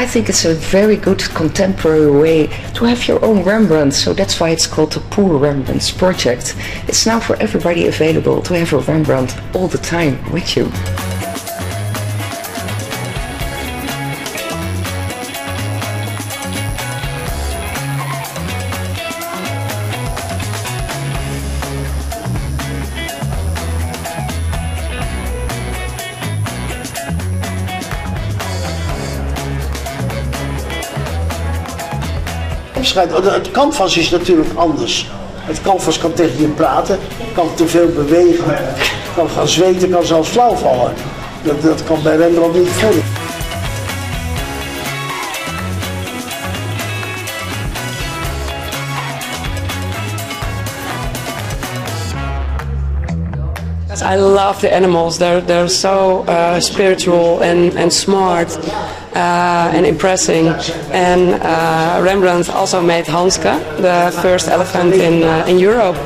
I think it's a very good contemporary way to have your own Rembrandt. So that's why it's called the Poor Rembrandts Project. It's now for everybody available to have a Rembrandt all the time with you. Het canvas is natuurlijk anders. Het canvas kan tegen je praten, kan te veel bewegen, kan gaan zweten, kan zelfs flauw vallen. Dat, dat kan bij Rembrandt niet voelen. I love the animals. They're, they're so uh, spiritual and, and smart uh, and impressing. And uh, Rembrandt also made Hanske, the first elephant in, uh, in Europe.